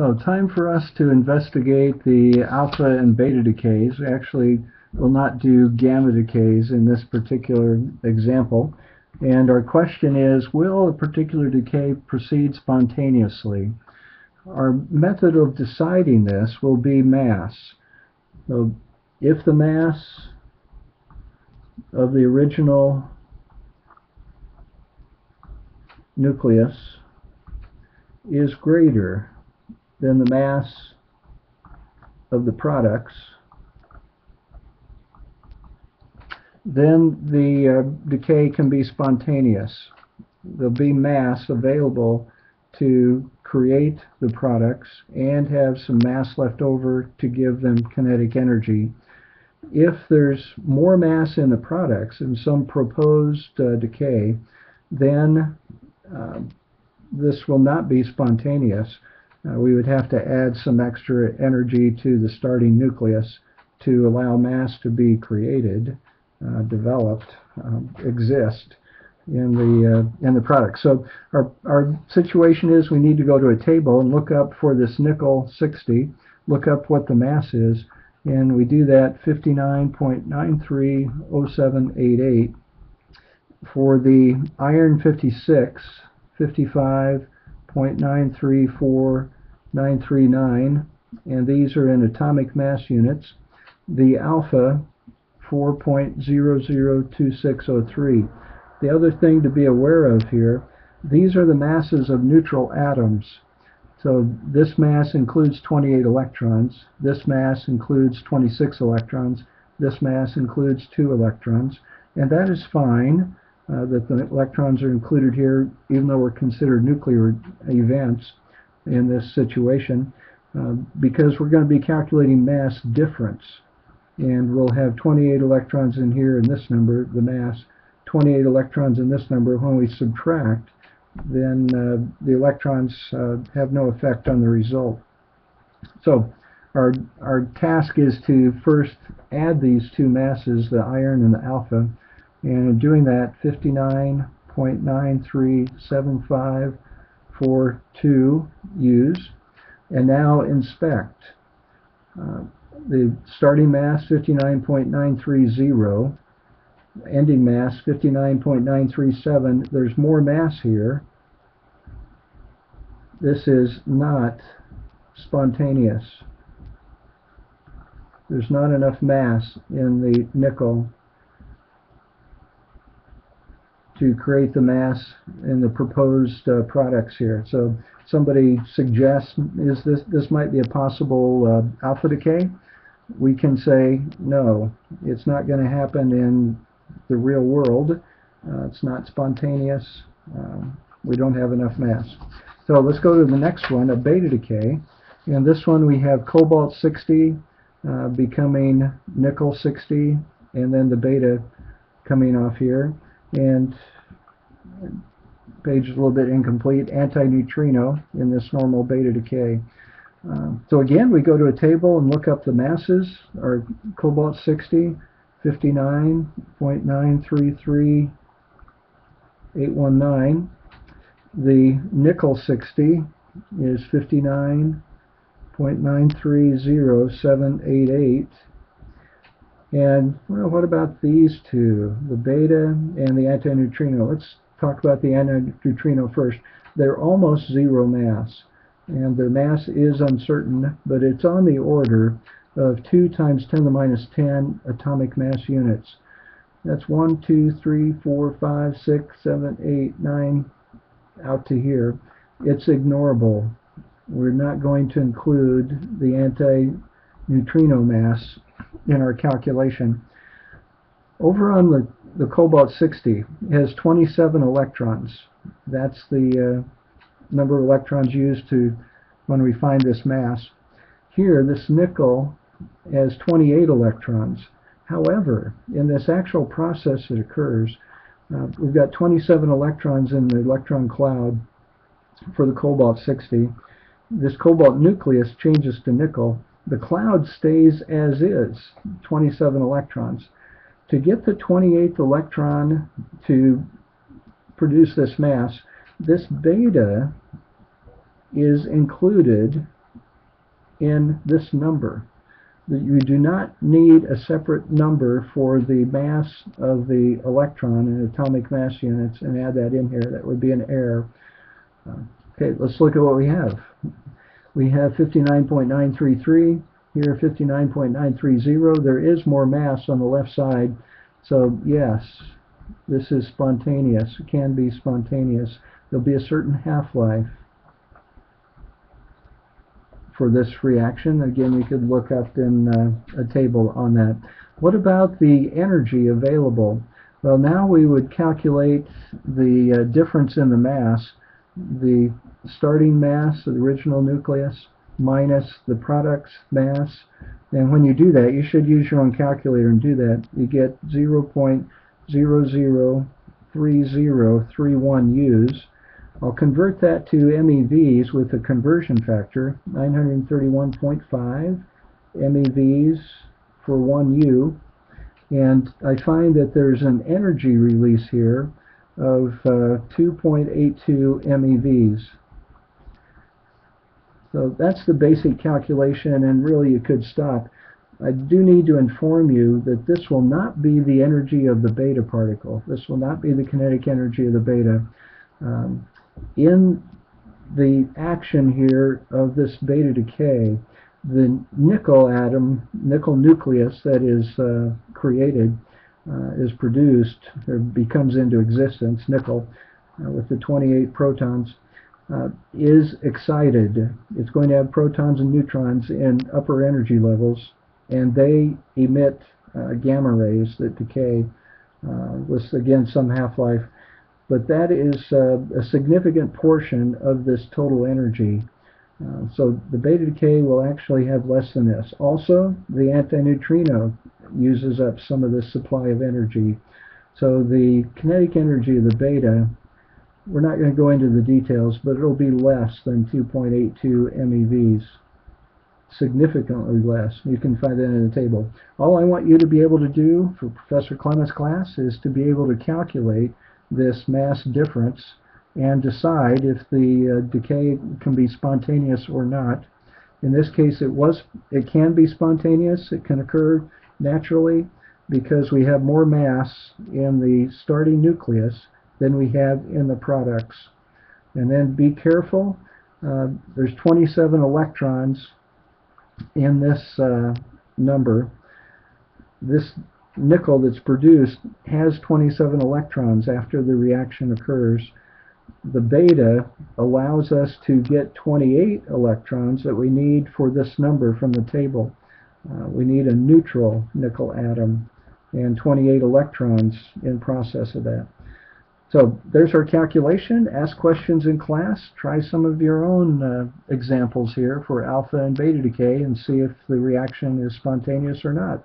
So time for us to investigate the alpha and beta decays. We actually will not do gamma decays in this particular example. And our question is, will a particular decay proceed spontaneously? Our method of deciding this will be mass. So if the mass of the original nucleus is greater than the mass of the products, then the uh, decay can be spontaneous. There'll be mass available to create the products and have some mass left over to give them kinetic energy. If there's more mass in the products in some proposed uh, decay, then uh, this will not be spontaneous. Uh, we would have to add some extra energy to the starting nucleus to allow mass to be created, uh, developed, um, exist in the uh, in the product. So our our situation is we need to go to a table and look up for this nickel 60, look up what the mass is, and we do that 59.930788 for the iron 56 55.934939 and these are in atomic mass units. The alpha 4.002603 the other thing to be aware of here these are the masses of neutral atoms. So this mass includes 28 electrons this mass includes 26 electrons this mass includes 2 electrons and that is fine uh, that the electrons are included here, even though we're considered nuclear events in this situation, uh, because we're going to be calculating mass difference. And we'll have 28 electrons in here in this number, the mass, 28 electrons in this number. When we subtract, then uh, the electrons uh, have no effect on the result. So our, our task is to first add these two masses, the iron and the alpha, and in doing that 59.937542 use. And now inspect. Uh, the starting mass 59.930 ending mass 59.937 there's more mass here. This is not spontaneous. There's not enough mass in the nickel to create the mass in the proposed uh, products here. So somebody suggests is this this might be a possible uh, alpha decay. We can say no, it's not going to happen in the real world. Uh, it's not spontaneous. Um, we don't have enough mass. So let's go to the next one, a beta decay. And this one we have cobalt 60 uh, becoming nickel 60, and then the beta coming off here and page is a little bit incomplete, antineutrino in this normal beta decay. Um, so again, we go to a table and look up the masses, our cobalt 60, 59.933819. The nickel 60 is 59.930788. And well, what about these two, the beta and the antineutrino? Let's talk about the antineutrino first. They're almost zero mass, and their mass is uncertain, but it's on the order of 2 times 10 to the minus 10 atomic mass units. That's 1, 2, 3, 4, 5, 6, 7, 8, 9, out to here. It's ignorable. We're not going to include the anti-neutrino mass in our calculation. Over on the, the cobalt 60 has 27 electrons. That's the uh, number of electrons used to when we find this mass. Here, this nickel has 28 electrons. However, in this actual process that occurs, uh, we've got 27 electrons in the electron cloud for the cobalt 60. This cobalt nucleus changes to nickel, the cloud stays as is, 27 electrons. To get the 28th electron to produce this mass, this beta is included in this number. You do not need a separate number for the mass of the electron in atomic mass units and add that in here. That would be an error. Uh, okay, let's look at what we have. We have 59.933, here 59.930. There is more mass on the left side, so yes, this is spontaneous. It can be spontaneous. There'll be a certain half-life for this reaction. Again, we could look up in uh, a table on that. What about the energy available? Well, now we would calculate the uh, difference in the mass, the starting mass of the original nucleus minus the product's mass. And when you do that, you should use your own calculator and do that. You get 0.003031 U's. I'll convert that to MeVs with a conversion factor, 931.5 MeVs for 1 U. And I find that there's an energy release here of uh, 2.82 MeVs. So that's the basic calculation, and really you could stop. I do need to inform you that this will not be the energy of the beta particle. This will not be the kinetic energy of the beta. Um, in the action here of this beta decay, the nickel atom, nickel nucleus that is uh, created, is produced, or becomes into existence, nickel, uh, with the 28 protons, uh, is excited. It's going to have protons and neutrons in upper energy levels, and they emit uh, gamma rays that decay uh, with, again, some half-life but that is uh, a significant portion of this total energy. Uh, so the beta decay will actually have less than this. Also, the antineutrino uses up some of this supply of energy. So the kinetic energy of the beta, we're not going to go into the details, but it'll be less than 2.82 MeVs. Significantly less. You can find that in the table. All I want you to be able to do for Professor Clements' class is to be able to calculate this mass difference and decide if the uh, decay can be spontaneous or not. In this case, it was. It can be spontaneous. It can occur naturally because we have more mass in the starting nucleus than we have in the products. And then be careful. Uh, there's 27 electrons in this uh, number. This nickel that's produced has 27 electrons after the reaction occurs. The beta allows us to get 28 electrons that we need for this number from the table. Uh, we need a neutral nickel atom and 28 electrons in process of that. So there's our calculation. Ask questions in class. Try some of your own uh, examples here for alpha and beta decay and see if the reaction is spontaneous or not.